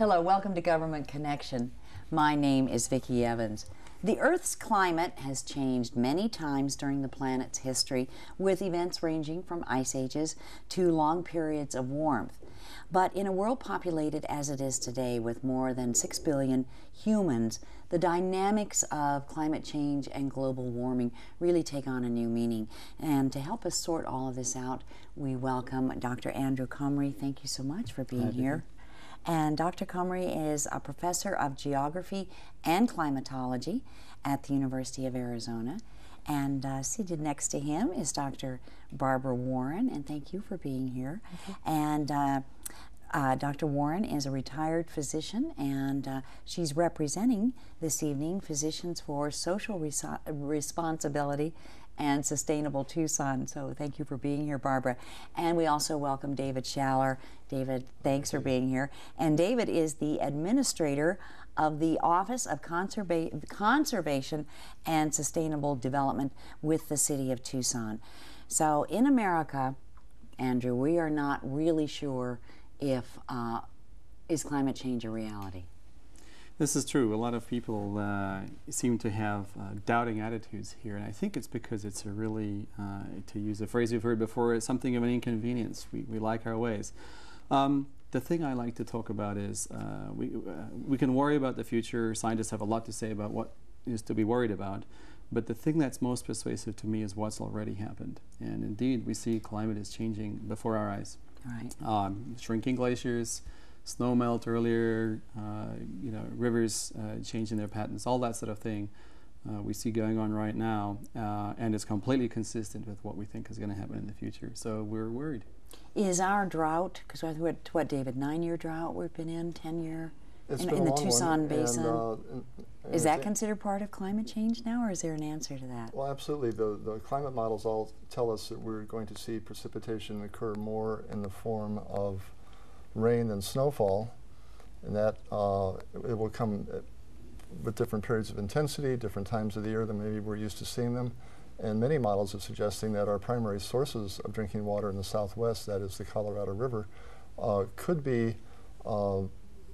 Hello, welcome to Government Connection. My name is Vicki Evans. The Earth's climate has changed many times during the planet's history, with events ranging from ice ages to long periods of warmth. But in a world populated as it is today with more than 6 billion humans, the dynamics of climate change and global warming really take on a new meaning. And to help us sort all of this out, we welcome Dr. Andrew Comrie. Thank you so much for being here. And Dr. Comrie is a professor of geography and climatology at the University of Arizona. And uh, seated next to him is Dr. Barbara Warren, and thank you for being here. And uh, uh, Dr. Warren is a retired physician, and uh, she's representing this evening Physicians for Social Responsibility and Sustainable Tucson. So thank you for being here, Barbara. And we also welcome David Schaller. David, thanks for being here. And David is the administrator of the Office of Conserva Conservation and Sustainable Development with the City of Tucson. So in America, Andrew, we are not really sure if uh, is climate change a reality. This is true. A lot of people uh, seem to have uh, doubting attitudes here, and I think it's because it's a really, uh, to use a phrase we've heard before, it's something of an inconvenience. We, we like our ways. Um, the thing I like to talk about is uh, we, uh, we can worry about the future. Scientists have a lot to say about what is to be worried about. But the thing that's most persuasive to me is what's already happened. And indeed, we see climate is changing before our eyes. Right. Um, shrinking glaciers, snow melt earlier, uh, you know, rivers uh, changing their patterns, all that sort of thing. Uh, we see going on right now, uh, and it's completely consistent with what we think is going to happen in the future. So we're worried. Is our drought, because what, what, David, nine year drought we've been in, 10 year? It's in, been in a the long Tucson one, Basin. And, uh, and is that considered part of climate change now, or is there an answer to that? Well, absolutely. The, the climate models all tell us that we're going to see precipitation occur more in the form of rain and snowfall, and that uh, it will come with different periods of intensity, different times of the year than maybe we're used to seeing them. And many models are suggesting that our primary sources of drinking water in the southwest, that is the Colorado River, uh, could be uh,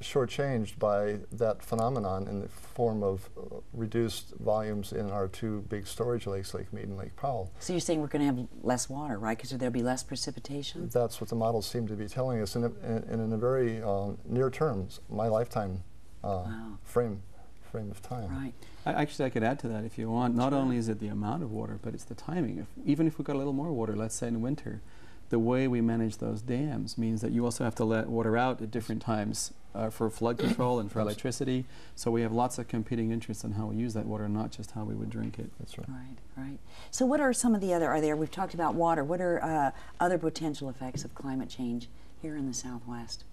shortchanged by that phenomenon in the form of uh, reduced volumes in our two big storage lakes, Lake Mead and Lake Powell. So you're saying we're going to have less water, right? Because there'll be less precipitation? That's what the models seem to be telling us. And in, in, a very uh, near terms, my lifetime uh, wow. frame frame of time. Right. I, actually, I could add to that if you want. Not sure. only is it the amount of water, but it's the timing. If, even if we got a little more water, let's say in winter, the way we manage those dams means that you also have to let water out at different times uh, for flood control and for electricity. So we have lots of competing interests in how we use that water, not just how we would drink it. That's right. Right, right. So what are some of the other, are there, we've talked about water, what are uh, other potential effects of climate change here in the Southwest?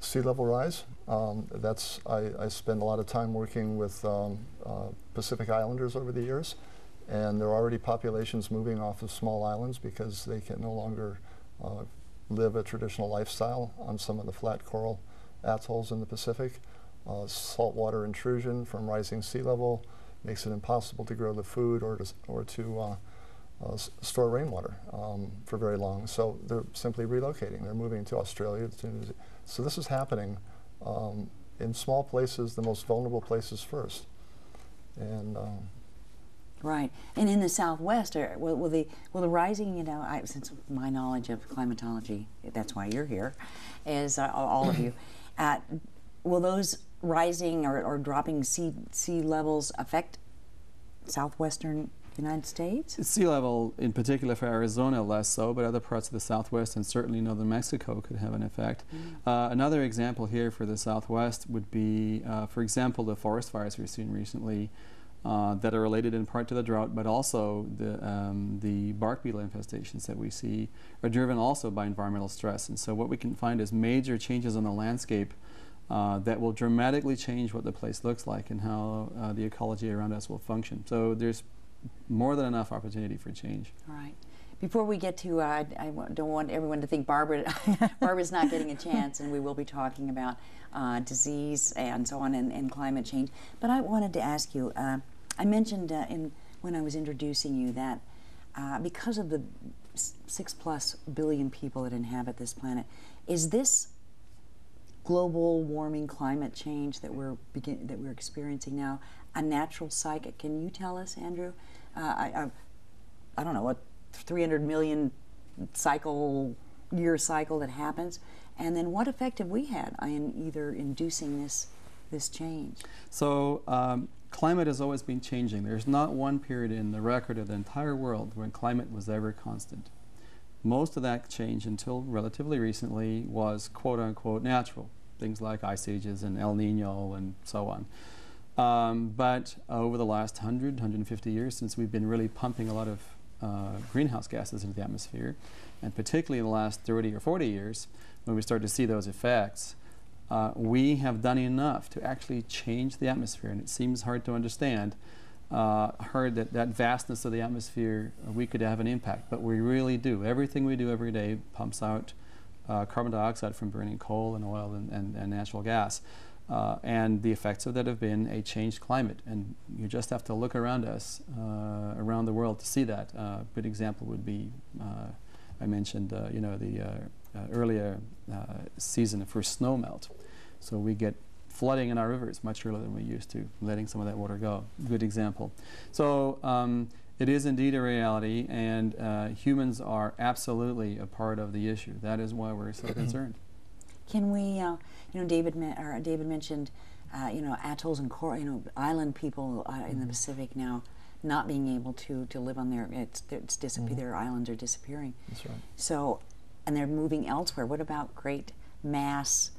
Sea level rise. Um, that's, I, I, spend a lot of time working with um, uh, Pacific Islanders over the years. And there are already populations moving off of small islands because they can no longer uh, live a traditional lifestyle on some of the flat coral atolls in the Pacific. Uh, saltwater intrusion from rising sea level makes it impossible to grow the food or to, or to uh, uh, store rainwater um, for very long. So they're simply relocating. They're moving to Australia. To so this is happening um, in small places, the most vulnerable places first. And um, Right, and in the Southwest, are, will, will, the will the rising, you know, I, since my knowledge of climatology, that's why you're here, is uh, all of you, uh, will those rising or, or dropping sea sea levels affect southwestern United States? Sea level, in particular for Arizona, less so, but other parts of the Southwest and certainly northern Mexico could have an effect. Mm. Uh, another example here for the Southwest would be, uh, for example, the forest fires we've seen recently uh, that are related in part to the drought, but also the, um, the bark beetle infestations that we see are driven also by environmental stress. And so what we can find is major changes on the landscape uh, that will dramatically change what the place looks like and how uh, the ecology around us will function. So there's more than enough opportunity for change. All right. Before we get to, uh, I don't want everyone to think Barbara, Barbara's not getting a chance, and we will be talking about uh, disease and so on and, and, climate change. But I wanted to ask you, uh, I mentioned uh, in, when I was introducing you that uh, because of the six plus billion people that inhabit this planet, is this global warming, climate change that we're that we're experiencing now, a natural cycle. Can you tell us, Andrew? Uh, I, I, I don't know what 300 million cycle year cycle that happens, and then what effect have we had in either inducing this this change? So. Um, climate has always been changing. There's not one period in the record of the entire world when climate was ever constant. Most of that change until relatively recently was quote unquote natural, things like ice ages and El Nino and so on. Um, but over the last 100, 150 years, since we've been really pumping a lot of uh, greenhouse gases into the atmosphere, and particularly in the last 30 or 40 years, when we start to see those effects, uh, we have done enough to actually change the atmosphere, and it seems hard to understand. Uh, heard that that vastness of the atmosphere, uh, we could have an impact, but we really do. Everything we do every day pumps out uh, carbon dioxide from burning coal and oil and, and, and natural gas. Uh, and the effects of that have been a changed climate. And you just have to look around us, uh, around the world, to see that. a good example would be, I mentioned, you know, the earlier season for snow melt. So we get flooding in our rivers much earlier than we used to, letting some of that water go. Good example. So um, it is indeed a reality, and uh, humans are absolutely a part of the issue. That is why we're so concerned. Can we, uh, you know, David, or David mentioned, uh, you know, atolls and cor- you know, island people uh, in the mm-hmm. Pacific now not being able to, to live on their, it's, it's disappear, mm-hmm. their islands are disappearing. That's right. So, and they're moving elsewhere. What about great mass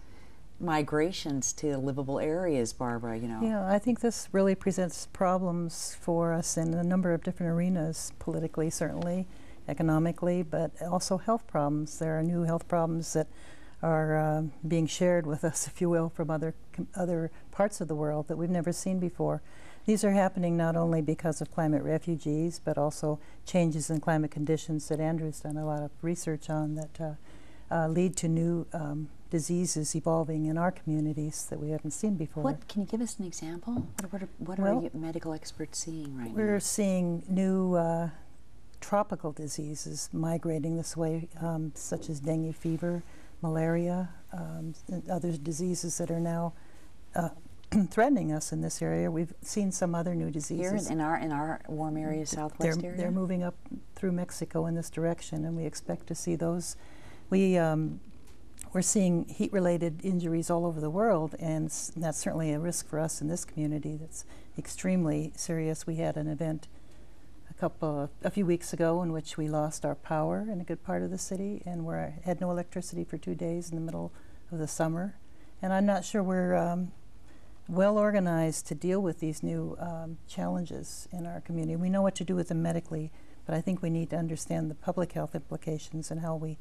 migrations to livable areas, Barbara, you know. Yeah, I think this really presents problems for us in a number of different arenas, politically certainly, economically, but also health problems. There are new health problems that are uh, being shared with us, if you will, from other other parts of the world that we've never seen before. These are happening not only because of climate refugees, but also changes in climate conditions that Andrew's done a lot of research on that uh, uh, lead to new um, diseases evolving in our communities that we haven't seen before. What can you give us an example? What, what are, what well, are medical experts seeing right we're now? We're seeing new uh, tropical diseases migrating this way, um, such as dengue fever, malaria, um, and other diseases that are now uh, threatening us in this area. We've seen some other new diseases here in our in our warm area, southwest they're, area. They're moving up through Mexico in this direction, and we expect to see those. We um, we're seeing heat-related injuries all over the world, and that's certainly a risk for us in this community. That's extremely serious. We had an event a couple, a few weeks ago in which we lost our power in a good part of the city, and we had no electricity for two days in the middle of the summer. And I'm not sure we're um, well organized to deal with these new um, challenges in our community. We know what to do with them medically, but I think we need to understand the public health implications and how we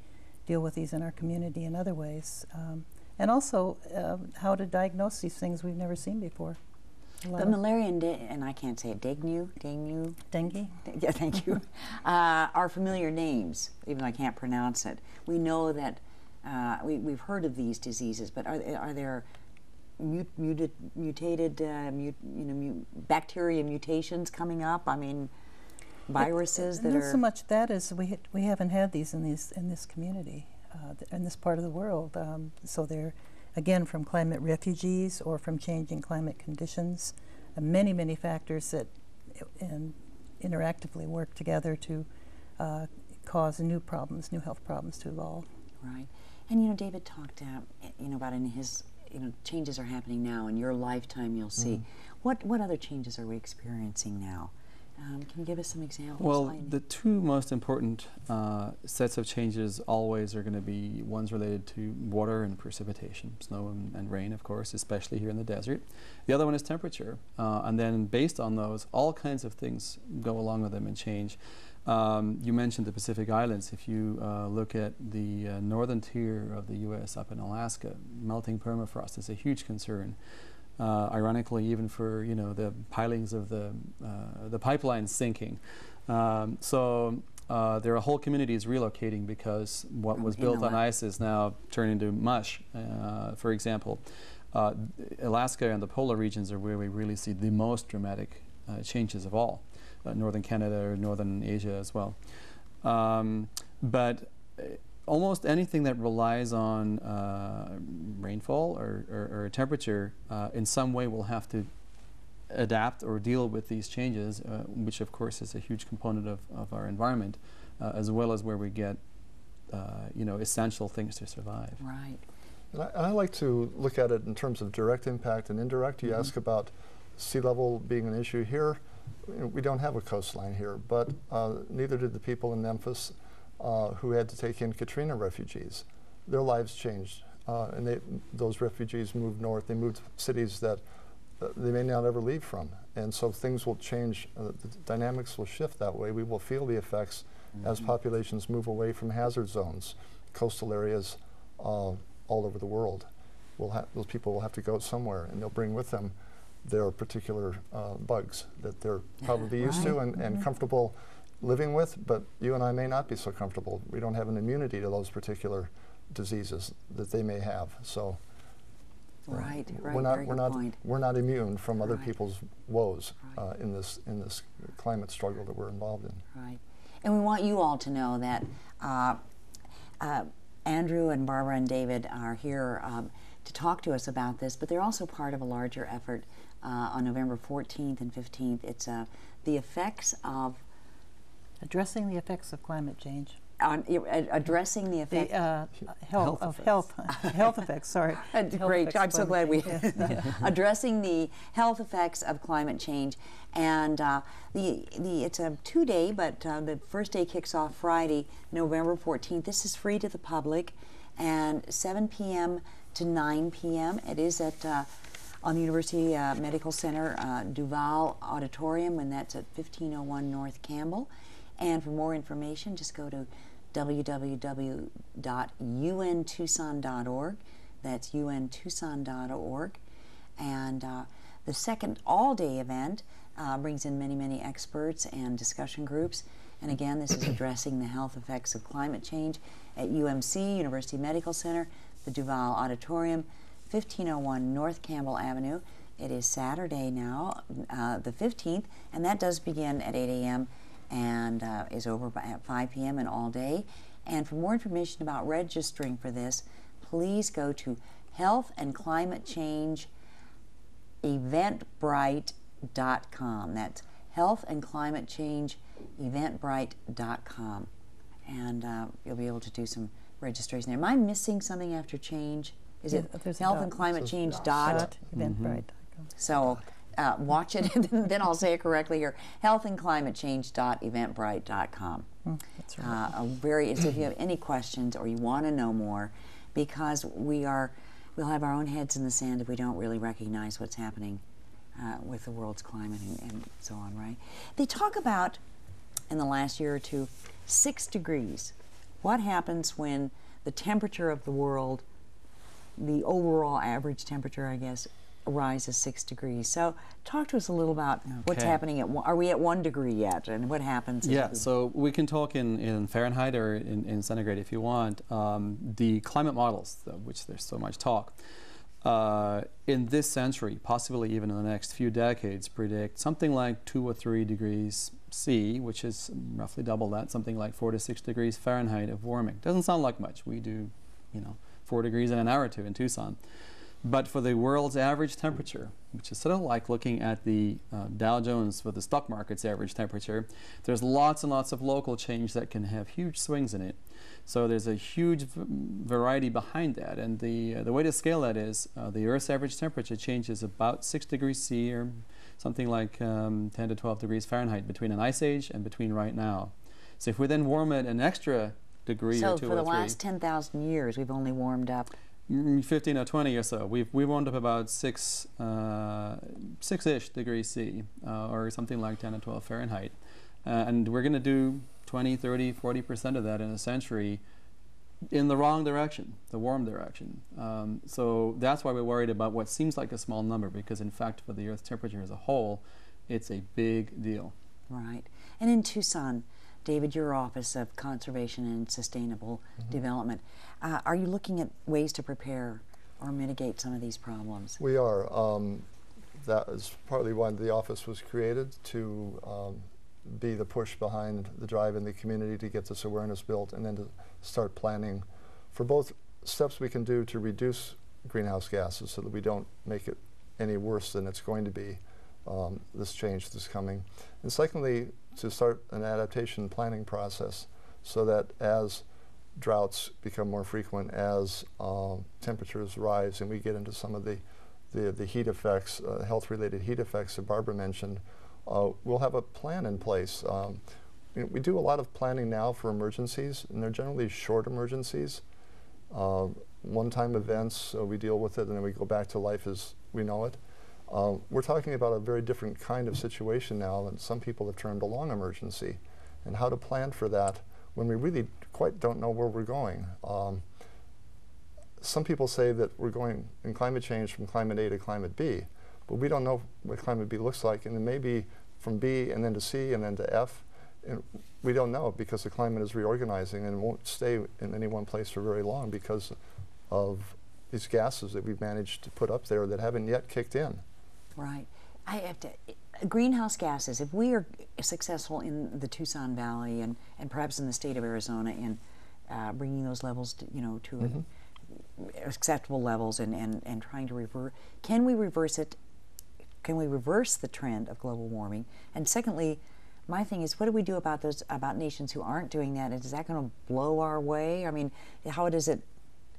deal with these in our community in other ways. Um, and also uh, how to diagnose these things we've never seen before. But malaria and, and I can't say it, dengue, dengue, dengue. Yeah, thank you. uh, are familiar names, even though I can't pronounce it. We know that uh, we, we've heard of these diseases, but are, are there mut, muted, mutated, uh, mut, you know, bacteria mutations coming up? I mean, viruses that not are so much that as we we haven't had these in these in this community uh, in this part of the world. Um, so they're again from climate refugees or from changing climate conditions. Uh, many many factors that in, interactively work together to uh, cause new problems, new health problems to evolve. Right, and you know David talked uh, you know about in his you know changes are happening now in your lifetime. You'll see. Mm. What what other changes are we experiencing now? Um, can you give us some examples? Well, the two most important uh, sets of changes always are going to be ones related to water and precipitation, snow and, and, rain, of course, especially here in the desert. The other one is temperature. Uh, and then, based on those, all kinds of things go along with them and change. Um, you mentioned the Pacific Islands. If you uh, look at the uh, northern tier of the U.S. up in Alaska, melting permafrost is a huge concern. Uh, ironically, even for you know the pilings of the uh, the pipelines sinking. Um, so uh, there are whole communities relocating because what was built on ice is now turning into mush. Uh, for example, uh, Alaska and the polar regions are where we really see the most dramatic uh, changes of all. Northern Canada or northern Asia as well. Um, but almost anything that relies on uh, rainfall or, or, or temperature uh, in some way will have to adapt or deal with these changes, uh, which of course is a huge component of, of our environment, uh, as well as where we get uh, you know, essential things to survive. Right. And I, I like to look at it in terms of direct impact and indirect. You Mhm. ask about sea level being an issue here. We don't have a coastline here, but uh, neither did the people in Memphis uh, who had to take in Katrina refugees. Their lives changed, uh, and they, those refugees moved north. They moved to cities that uh, they may not ever leave from, and so things will change. Uh, the dynamics will shift that way. We will feel the effects as populations move away from hazard zones, coastal areas uh, all over the world. We'll ha- those people will have to go somewhere, and they'll bring with them their particular uh, bugs that they're probably used to Right. and, and comfortable living with, but you and I may not be so comfortable. We don't have an immunity to those particular diseases that they may have. So uh, Right, right. we're not we're not point. we're not immune from other Right. people's woes Right. uh, in this in this climate struggle that we're involved in. Right. And we want you all to know that uh, uh, Andrew and Barbara and David are here um, to talk to us about this, but they're also part of a larger effort uh, on November 14th and 15th. It's uh, the effects of Addressing the effects of climate change. on, uh, addressing the effects. The uh, health, Health of effects. health, health effects. Sorry. Uh, Health Great. effects I'm so glad we climate change. Yeah. addressing the health effects of climate change, and uh, the the it's a two day, but uh, the first day kicks off Friday, November 14th. This is free to the public, and 7 p.m. to 9 p.m. It is at uh, on the University uh, Medical Center uh, Duval Auditorium, and that's at 1501 North Campbell. And for more information, just go to www.untucson.org. That's untucson.org. And uh, the second all day event uh, brings in many, many experts and discussion groups. And again, this is addressing the health effects of climate change at UMC, University Medical Center, the Duval Auditorium, 1501 North Campbell Avenue. It is Saturday now, uh, the 15th, and that does begin at 8 a.m. and uh, is over by, at 5 p.m. and all day. And for more information about registering for this, please go to Health and Climate Change eventbrite.com. That's health and climate change eventbrite.com. And uh, you'll be able to do some registration there. Am I missing something after change? Is Yeah, it there's health dot. and climate Says change dot. dot? Dot Eventbrite.com. So uh, watch it, and then I'll say it correctly here. Health and climate change dot eventbrite.com. Mm, That's right. Uh, a very, so if you have any questions or you want to know more, because we are, we'll have our own heads in the sand if we don't really recognize what's happening uh, with the world's climate and, and so on, right? They talk about, in the last year or two, six degrees. What happens when the temperature of the world, the overall average temperature, I guess, rises six degrees? So, talk to us a little about what's happening at. One, are we at one degree yet, and what happens? Yeah, we- so we can talk in, in Fahrenheit or in, in centigrade if you want. Um, the climate models, of which there's so much talk, uh, in this century, possibly even in the next few decades, predict something like two or three degrees C, which is roughly double that, something like four to six degrees Fahrenheit of warming. Doesn't sound like much. We do, you know, four degrees in an hour or two in Tucson. But for the world's average temperature, which is sort of like looking at the uh, Dow Jones for the stock market's average temperature, there's lots and lots of local change that can have huge swings in it. So there's a huge variety behind that, and the uh, the way to scale that is uh, the Earth's average temperature changes about six degrees C or something like um, 10 to 12 degrees Fahrenheit between an ice age and between right now. So if we then warm it an extra degree So or two for the last 10,000 years, we've only warmed up. Mm, 15 or 20 or so. We've, we've warmed up about six, uh, six-ish degrees C, uh, or something like 10 or 12 Fahrenheit. Uh, and we're going to do 20, 30, 40% of that in a century in the wrong direction, the warm direction. Um, so that's why we're worried about what seems like a small number, because in fact, for the Earth's temperature as a whole, it's a big deal. Right. And in Tucson, David, your Office of Conservation and Sustainable Mm-hmm. Development, uh, are you looking at ways to prepare or mitigate some of these problems? We are. Um, that is partly why the office was created to um, be the push behind the drive in the community to get this awareness built and then to start planning for both steps we can do to reduce greenhouse gases so that we don't make it any worse than it's going to be, um, this change that's coming. And secondly, to start an adaptation planning process so that as droughts become more frequent, as uh, temperatures rise, and we get into some of the, the, the heat effects, uh, health-related heat effects that Barbara mentioned, uh, we'll have a plan in place. Um, we, do a lot of planning now for emergencies, and they're generally short emergencies. Uh, one-time events, so we deal with it, and then we go back to life as we know it. Uh, we're talking about a very different kind of situation now than some people have termed a long emergency, and how to plan for that when we really quite don't know where we're going. Um, some people say that we're going in climate change from climate A to climate B, but we don't know what climate B looks like, and it may be from B and then to C and then to F. And we don't know because the climate is reorganizing and won't stay in any one place for very long because of these gases that we've managed to put up there that haven't yet kicked in. Right. I have to, greenhouse gases, if we are successful in the Tucson Valley and, and perhaps in the state of Arizona in uh, bringing those levels, to, you know, to mm -hmm. acceptable levels and, and, and trying to reverse, can we reverse it? Can we reverse the trend of global warming? And secondly, my thing is, what do we do about those about nations who aren't doing that? Is that going to blow our way? I mean, how does it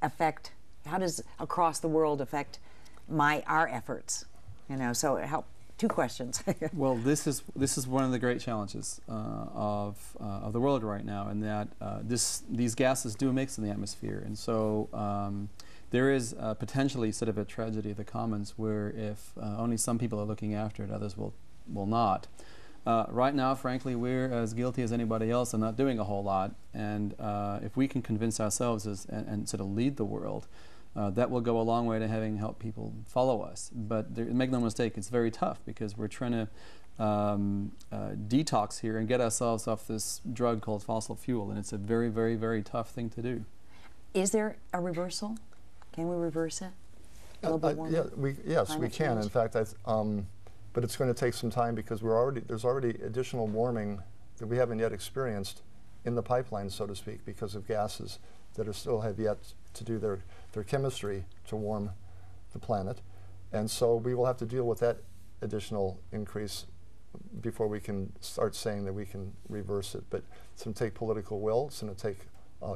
affect? How does across the world affect my our efforts? You know, so help two questions. well, this is this is one of the great challenges uh, of uh, of the world right now, in that uh, this these gases do mix in the atmosphere, and so. Um, there is uh, potentially sort of a tragedy of the commons where if uh, only some people are looking after it, others will, will not. Uh, right now, frankly, we're as guilty as anybody else and not doing a whole lot. And if we can convince ourselves as, and, and sort of lead the world, uh, that will go a long way to having help people follow us. But there, make no mistake, it's very tough because we're trying to um, uh, detox here and get ourselves off this drug called fossil fuel, and it's a very, very, very tough thing to do. Is there a reversal? Can we reverse it? Uh, yeah, we, yes, we can. Change? In fact, um, but it's going to take some time because we're already there's already additional warming that we haven't yet experienced in the pipeline, so to speak, because of gases that are still have yet to do their, their chemistry to warm the planet. And so we will have to deal with that additional increase before we can start saying that we can reverse it. But it's going to take political will. It's going to take uh,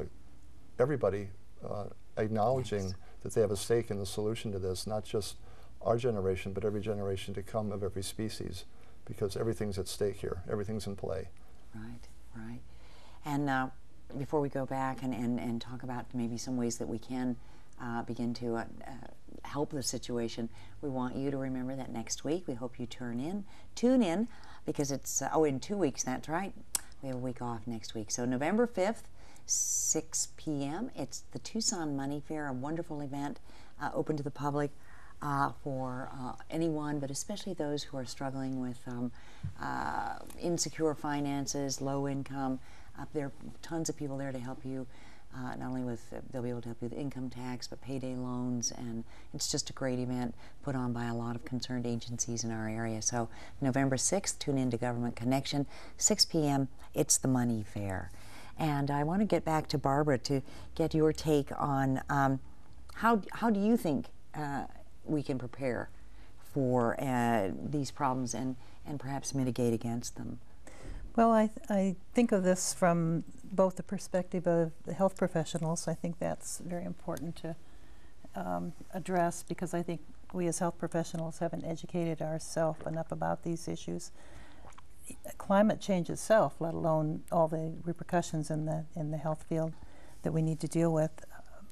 everybody uh, acknowledging yes. that they have a stake in the solution to this, not just our generation, but every generation to come of every species, because everything's at stake here. Everything's in play. Right, right. And uh, before we go back and, and, and talk about maybe some ways that we can uh, begin to uh, uh, help the situation, we want you to remember that next week. We hope you turn in, tune in, because it's, uh, oh, in two weeks, that's right. We have a week off next week. So November 5th, 6 p.m., it's the Tucson Money Fair, a wonderful event uh, open to the public. Uh, for uh, anyone, but especially those who are struggling with um, uh, insecure finances, low income, there are tons of people there to help you. Uh, not only with, they'll be able to help you with income tax, but payday loans, and it's just a great event put on by a lot of concerned agencies in our area. So November 6th, tune in to Government Connection, 6 p.m., it's the Money Fair. And I want to get back to Barbara to get your take on um, how, how do you think uh, we can prepare for uh, these problems and, and perhaps mitigate against them? Well, I, th I think of this from both the perspective of the health professionals. I think that's very important to um, address because I think we as health professionals haven't educated ourselves enough about these issues. Climate change itself, let alone all the repercussions in the in the health field that we need to deal with.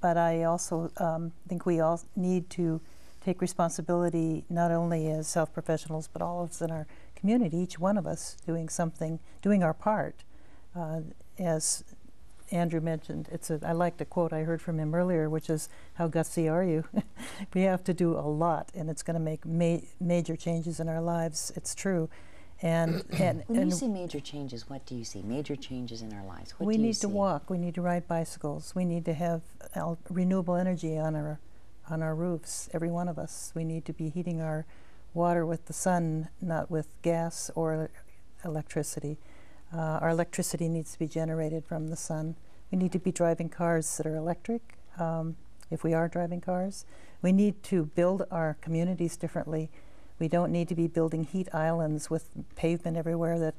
But I also um, think we all need to take responsibility not only as health professionals but all of us in our community, each one of us doing something, doing our part. Uh, as Andrew mentioned, it's a, I liked a quote I heard from him earlier, which is, how gutsy are you? we have to do a lot, and it's going to make ma major changes in our lives. It's true. And, and when and you see major changes, what do you see? Major changes in our lives. What we need to walk. We need to ride bicycles. We need to have renewable energy on our on our roofs. Every one of us. We need to be heating our water with the sun, not with gas or electricity. Uh, our electricity needs to be generated from the sun. We need to be driving cars that are electric um, if we are driving cars. We need to build our communities differently. We don't need to be building heat islands with pavement everywhere that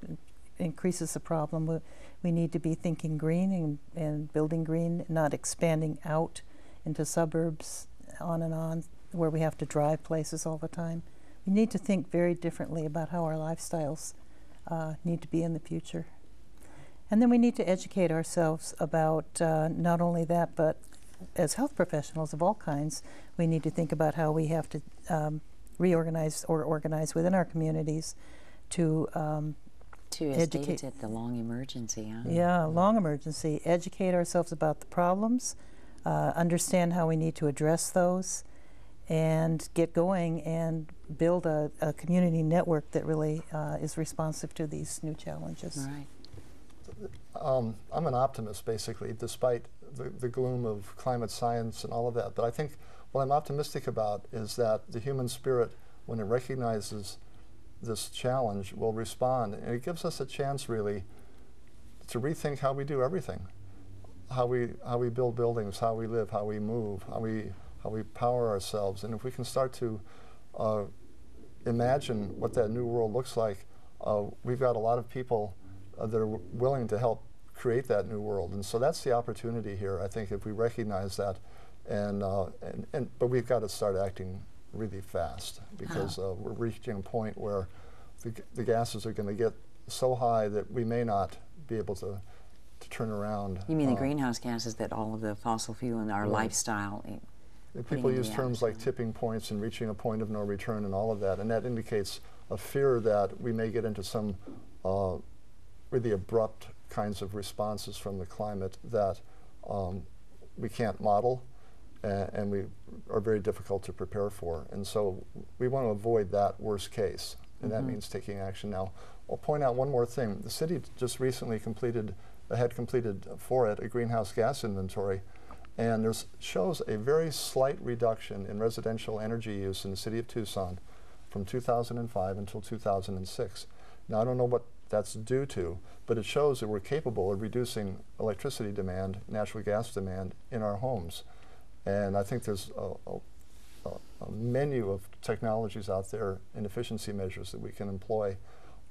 increases the problem. We, we need to be thinking green and, and building green, not expanding out into suburbs on and on where we have to drive places all the time. We need to think very differently about how our lifestyles uh, need to be in the future. And then we need to educate ourselves about uh, not only that, but as health professionals of all kinds, we need to think about how we have to um, reorganize or organize within our communities to um, to educate. Said, the long emergency. Huh? Yeah, long emergency. Educate ourselves about the problems, uh, understand how we need to address those, and get going and build a, a community network that really uh, is responsive to these new challenges. Right. Um, I'm an optimist, basically, despite the, the gloom of climate science and all of that. But I think what I'm optimistic about is that the human spirit, when it recognizes this challenge, will respond. And it gives us a chance, really, to rethink how we do everything. How we, how we build buildings, how we live, how we move, how we, how we power ourselves. And if we can start to uh, imagine what that new world looks like, uh, we've got a lot of people uh, that are willing to help create that new world. And so that's the opportunity here, I think, if we recognize that. And, uh, and, and, but we've got to start acting really fast because uh, we're reaching a point where the, the gases are going to get so high that we may not be able to, to turn around. You mean uh, the greenhouse gases that all of the fossil fuel and our right. lifestyle? People use terms like tipping points and reaching a point of no return and all of that, and that indicates a fear that we may get into some uh, really abrupt kinds of responses from the climate that um, we can't model and, and, we are very difficult to prepare for. And so we want to avoid that worst case, and mm -hmm. that mm-hmm. means taking action now. I'll point out one more thing. The city just recently completed, had completed for it a greenhouse gas inventory, and there shows a very slight reduction in residential energy use in the city of Tucson from 2005 until 2006. Now, I don't know what that's due to, but it shows that we're capable of reducing electricity demand, natural gas demand in our homes. And I think there's a, a, a menu of technologies out there and efficiency measures that we can employ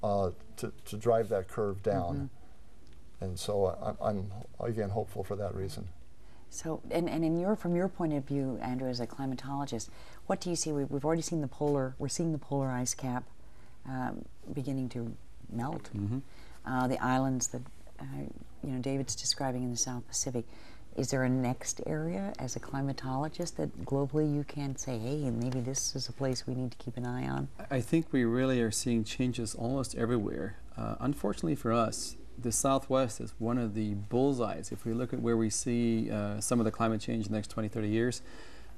uh, to, to drive that curve down. Mm -hmm. And so I, I'm, again, hopeful for that reason. So, and, and in your, from your point of view, Andrew, as a climatologist, what do you see? We, have already seen the polar, we're seeing the polar ice cap um, beginning to melt. Mm -hmm. uh, the islands that uh, you know David's describing in the South Pacific. Is there a next area as a climatologist that globally you can say, hey, maybe this is a place we need to keep an eye on? I think we really are seeing changes almost everywhere. Uh, unfortunately for us, the Southwest is one of the bullseyes. If we look at where we see uh, some of the climate change in the next 20, 30 years,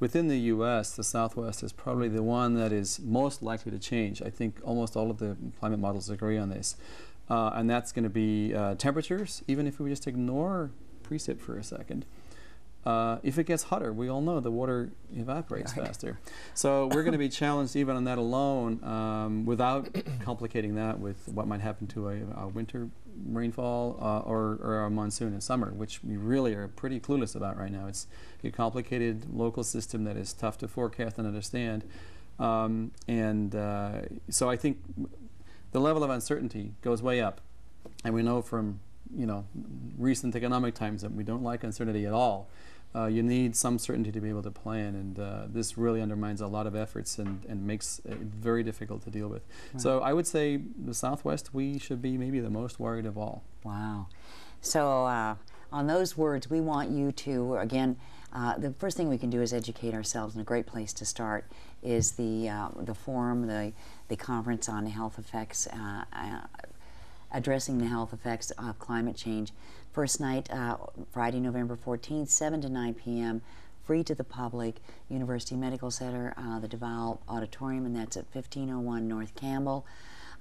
Within the U.S., the Southwest is probably the one that is most likely to change. I think almost all of the climate models agree on this. Uh, and that's going to be uh, temperatures, even if we just ignore precip for a second. Uh, if it gets hotter, we all know the water evaporates right. faster. So we're going to be challenged even on that alone um, without complicating that with what might happen to a, a winter rainfall uh, or, or, a monsoon in summer, which we really are pretty clueless about right now. It's a complicated local system that is tough to forecast and understand. Um, and uh, so I think the level of uncertainty goes way up. And we know from you know recent economic times that we don't like uncertainty at all uh, you need some certainty to be able to plan, and uh, this really undermines a lot of efforts and, and makes it very difficult to deal with. Right. So I would say the Southwest, we should be maybe the most worried of all. Wow. So uh, on those words, we want you to, again, uh, the first thing we can do is educate ourselves, and a great place to start is the, uh, the forum, the, the conference on health effects, uh, addressing the health effects of climate change. First night, uh, Friday, November 14th, 7 to 9 p.m., free to the public, University Medical Center, uh, the Duval Auditorium, and that's at 1501 North Campbell.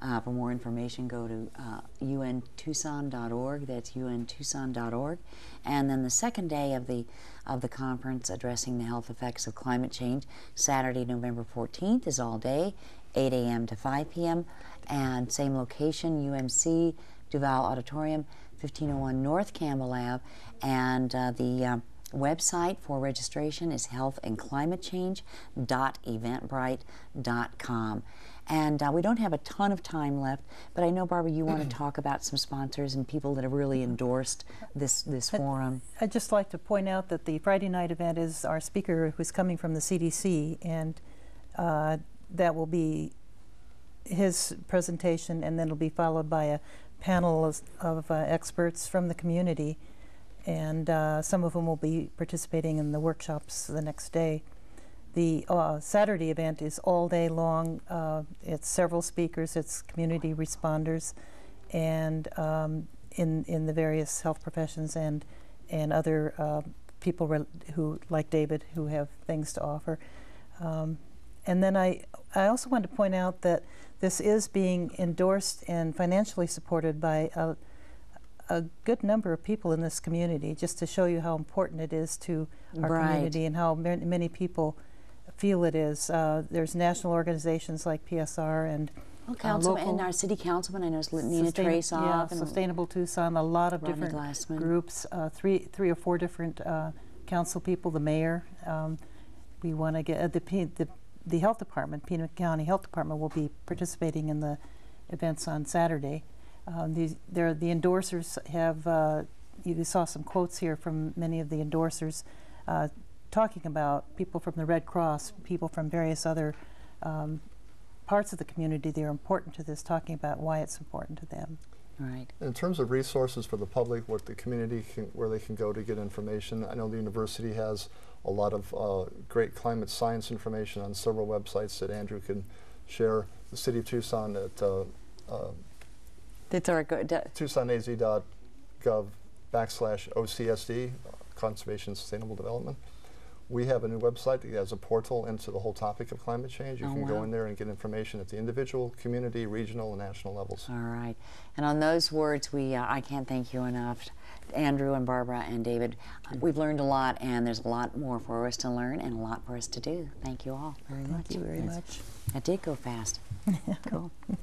Uh, for more information, go to uh, untucson.org. That's untucson.org. And then the second day of the of the conference addressing the health effects of climate change, Saturday, November 14th, is all day, 8 a.m. to 5 p.m. And same location, UMC Duval Auditorium, 1501 North Campbell Ave, and uh, the uh, website for registration is healthandclimatechange.eventbrite.com. And uh, we don't have a ton of time left, but I know, Barbara, you want to talk about some sponsors and people that have really endorsed this, this forum. I'd just like to point out that the Friday night event is our speaker who's coming from the CDC, and uh, that will be his presentation, and then it'll be followed by a panel of, uh, experts from the community, and uh, some of them will be participating in the workshops the next day. The uh, Saturday event is all day long. Uh, it's several speakers, it's community responders, and um, in in the various health professions and and other uh, people who like David who have things to offer. Um, and then I I also want to point out that this is being endorsed and financially supported by a, a good number of people in this community, just to show you how important it is to our Right. community and how ma- many people feel it is. Uh, there's national organizations like PSR and Well, uh, council and our city councilman, I know is Nina Trasoff yeah, and Sustainable Tucson, a lot of Rodney different Glassman. groups, uh, three, three or four different uh, council people, the mayor. Um, we want to get uh, the, P- the the health department, Pima County Health Department, will be participating in the events on Saturday. Um, these, the endorsers have. Uh, you saw some quotes here from many of the endorsers, uh, talking about people from the Red Cross, people from various other um, parts of the community that are important to this, talking about why it's important to them. Right. In terms of resources for the public, what the community can, where they can go to get information, I know the university has a lot of uh, great climate science information on several websites that Andrew can share. The city of Tucson at uh, uh, That's our good. uh, tucsonaz.gov backslash OCSD, Conservation Sustainable Development. We have a new website that has a portal into the whole topic of climate change. You Oh, can wow. go in there and get information at the individual, community, regional, and national levels. All right. And on those words, we uh, I can't thank you enough, Andrew and Barbara and David. Uh, We've learned a lot, and there's a lot more for us to learn and a lot for us to do. Thank you all very much. Thank you very Yes. much. That did go fast. cool.